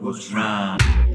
was wrong.